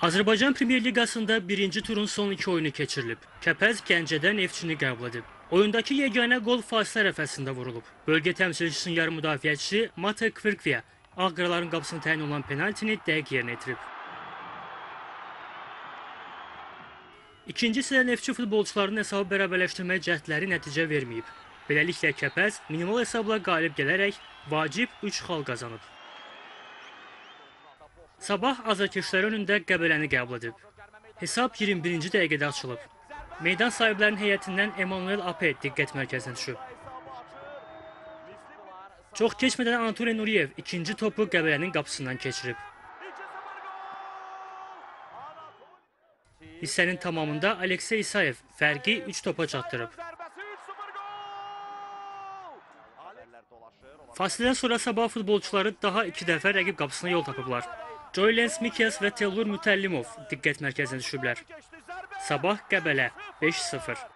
Azərbaycan Premyer Liqasında birinci turun son iki oyunu keçirilib. Kəpəz Gəncədə Neftçini qəbul edib. Oyundakı yeganə qol fasilə rəfəsində vurulub. Bölgə təmsilçisinin yarım müdafiəçisi Mate Kvirkviya Ağqraların qapısına təyin olan penaltini dəqiq yerinə yetirib. İkinci sıra Neftçi futbolçularının hesabı bərabərləşdirmək cəhdləri nəticə verməyib. Beləliklə Kəpəz minimal hesabla qalib gələrək vacib 3 xal qazanıb. Sabah azarkeşlər önündə Qəbələni qəbul edib. Hesab 21-ci dəqiqədə açılıb. Meydan sahiblərinin heyətindən Emanuel Ape diqqət mərkəzinə düşüb. Çox keçmədən Anatoliy Nuriyev ikinci topu Qəbələnin qapısından keçirib. Hissənin tamamında Aleksey İsayev fərqi 3 topa çatdırıb. Fasilədən sonra Sabah futbolçuları daha iki dəfə rəqib qapısına yol tapıblar. Joylens Mikyas və Tellur Mütəllimov diqqət mərkəzinə düşüblər. Sabah Qəbələ 5-0.